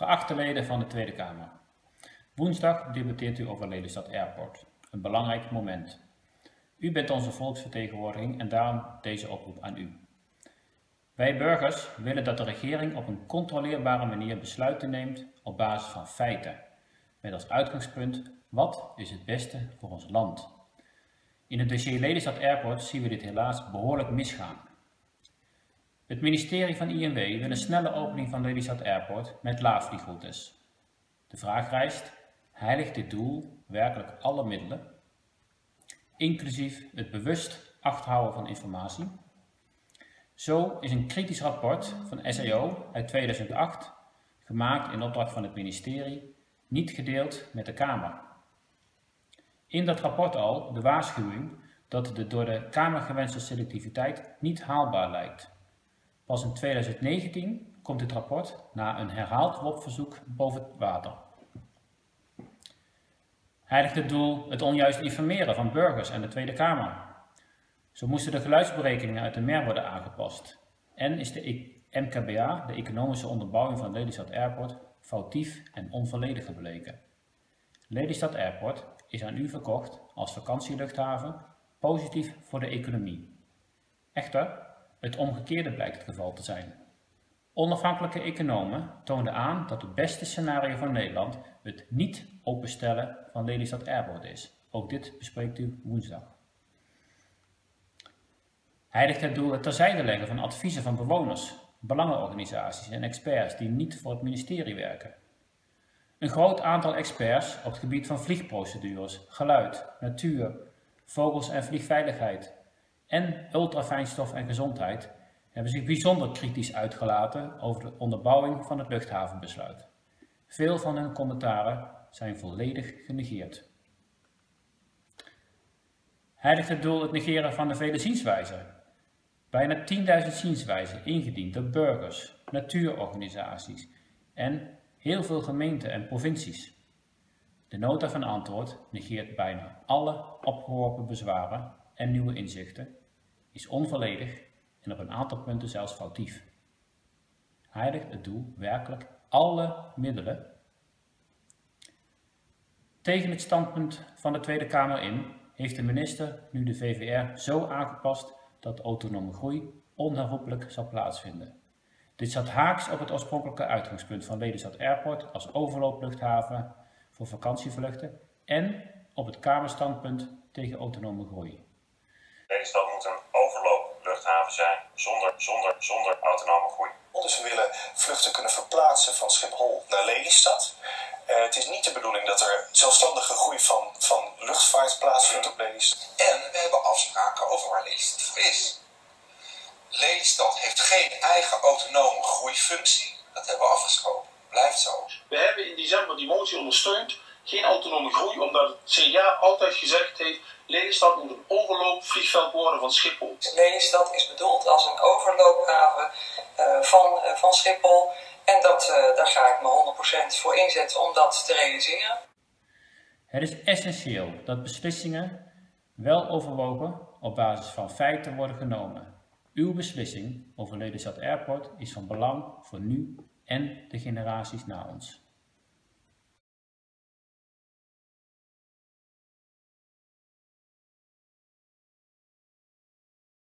Geachte leden van de Tweede Kamer. Woensdag debatteert u over Lelystad Airport. Een belangrijk moment. U bent onze volksvertegenwoordiging en daarom deze oproep aan u. Wij burgers willen dat de regering op een controleerbare manier besluiten neemt op basis van feiten. Met als uitgangspunt wat is het beste voor ons land. In het dossier Lelystad Airport zien we dit helaas behoorlijk misgaan. Het ministerie van INW wil een snelle opening van Lelystad Airport met laadvliegroutes. De vraag rijst, heiligt dit doel werkelijk alle middelen, inclusief het bewust achterhouden van informatie? Zo is een kritisch rapport van SAO uit 2008, gemaakt in opdracht van het ministerie, niet gedeeld met de Kamer. In dat rapport al de waarschuwing dat de door de Kamer gewenste selectiviteit niet haalbaar lijkt. Pas in 2019 komt dit rapport na een herhaald WOP-verzoek boven water. Heiligt het doel het onjuist informeren van burgers en de Tweede Kamer. Zo moesten de geluidsberekeningen uit de MER worden aangepast. En is de MKBA, de economische onderbouwing van Lelystad Airport, foutief en onvolledig gebleken. Lelystad Airport is aan u verkocht als vakantieluchthaven, positief voor de economie. Echter, het omgekeerde blijkt het geval te zijn. Onafhankelijke economen toonden aan dat het beste scenario voor Nederland het niet openstellen van Lelystad Airport is. Ook dit bespreekt u woensdag. Heiligt het doel het terzijde leggen van adviezen van bewoners, belangenorganisaties en experts die niet voor het ministerie werken. Een groot aantal experts op het gebied van vliegprocedures, geluid, natuur, vogels en vliegveiligheid en ultrafijnstof en gezondheid hebben zich bijzonder kritisch uitgelaten over de onderbouwing van het luchthavenbesluit. Veel van hun commentaren zijn volledig genegeerd. Heiligt het doel het negeren van de vele zienswijzen. Bijna 10.000 zienswijzen ingediend door burgers, natuurorganisaties en heel veel gemeenten en provincies. De nota van antwoord negeert bijna alle opgeworpen bezwaren en nieuwe inzichten, is onvolledig en op een aantal punten zelfs foutief. Heiligt het doel werkelijk alle middelen tegen het standpunt van de Tweede Kamer in heeft de minister nu de VVR zo aangepast dat autonome groei onherroepelijk zal plaatsvinden. Dit zat haaks op het oorspronkelijke uitgangspunt van Lelystad Airport als overloopluchthaven voor vakantievluchten en op het Kamerstandpunt tegen autonome groei. Lelystad moet overloopluchthaven zijn zonder, zonder, zonder autonome groei. Dus we willen vluchten kunnen verplaatsen van Schiphol naar Lelystad. Uh, het is niet de bedoeling dat er zelfstandige groei van, van luchtvaart plaatsvindt op Lelystad. En we hebben afspraken over waar Lelystad voor is. Lelystad heeft geen eigen autonome groeifunctie. Dat hebben we afgesproken. Blijft zo. We hebben in december die motie ondersteund. Geen autonome groei, omdat het CDA altijd gezegd heeft... Lelystad moet een overloopvliegveld worden van Schiphol. Lelystad is bedoeld als een overloophaven uh, van, uh, van Schiphol. En dat, uh, daar ga ik me 100% voor inzetten om dat te realiseren. Het is essentieel dat beslissingen wel overwogen op basis van feiten worden genomen. Uw beslissing over Lelystad Airport is van belang voor nu en de generaties na ons.